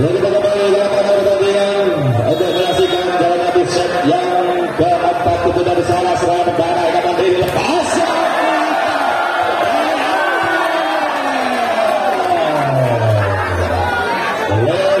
Lalu kita kembali pertandingan untuk menyaksikan dalam yang dapat itu dari salah serangan darah ikatan akan lepas. Lebar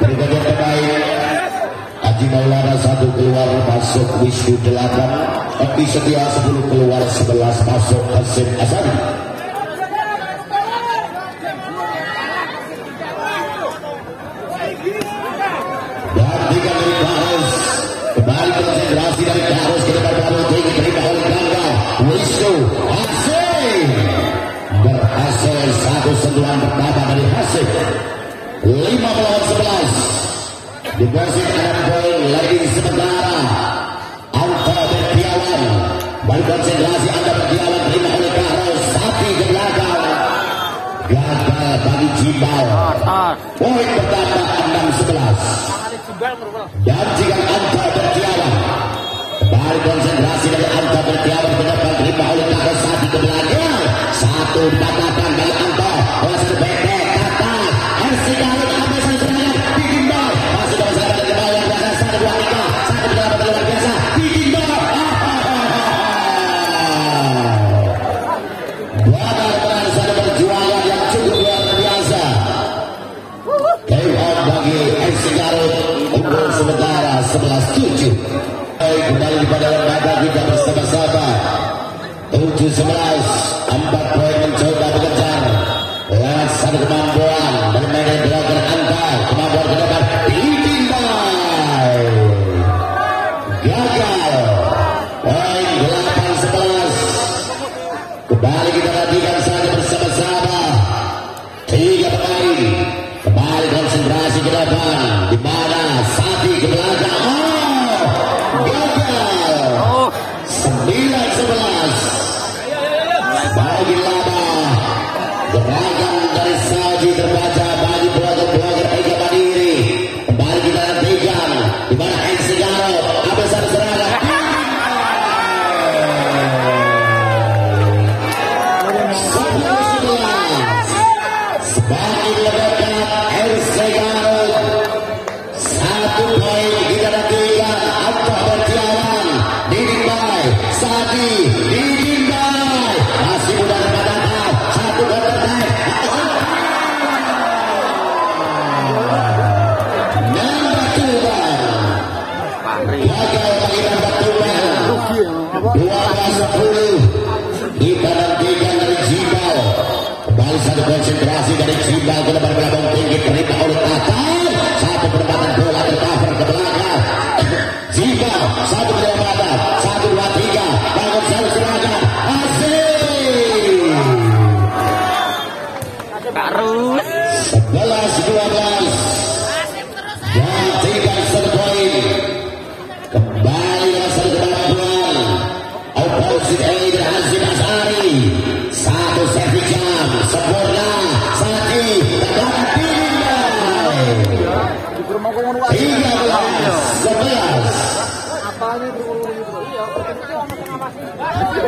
berikutnya pemain Haji Maulana satu keluar masuk Wisnu delapan. Tapi Setia sepuluh keluar sebelas masuk Hasim Asari Dibasik enam lagi sementara. Angka dan Piawan. Berkonsentrasi Anda Piawan terima oleh Karo. Sapi ke. Gagal bagi Jimbal. Poin pertama enam sebelas. Dan jika Angka dan Piawan. Berkonsentrasi dari Angka dan Piawan penyebab terima oleh Karo. Sapi ke. Satu catatan dari anto Oleh sebaik kata. Ersi Karo. Welcome. Mari kita perhatikan kita nantikan dari Cibal Kembali satu konsentrasi dari Cibal ke depan belakang.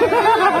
Terima kasih.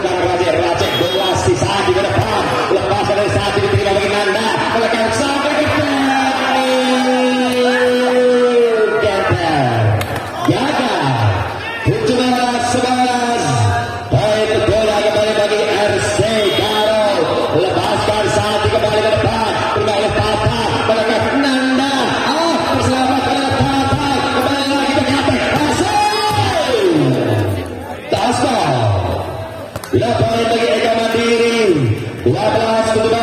Labas,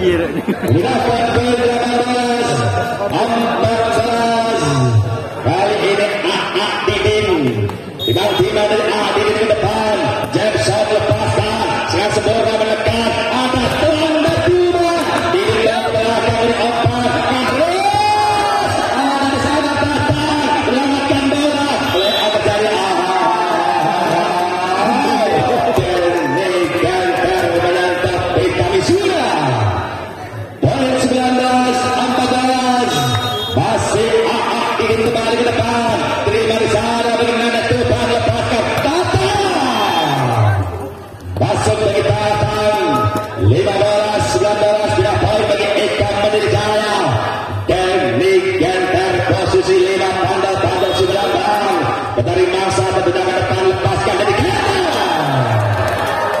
Mira,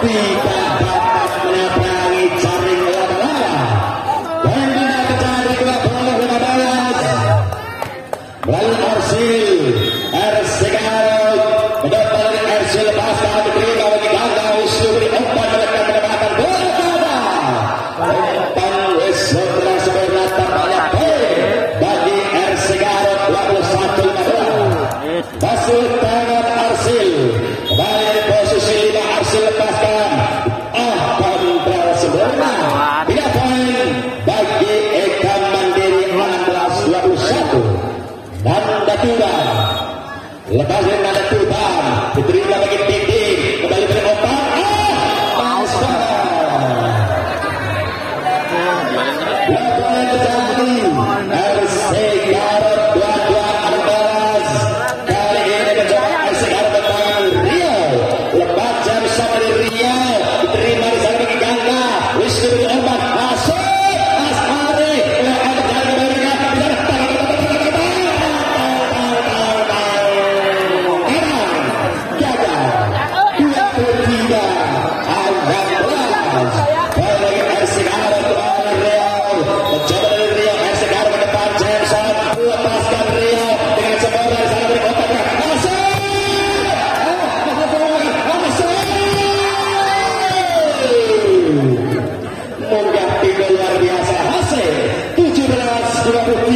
the pela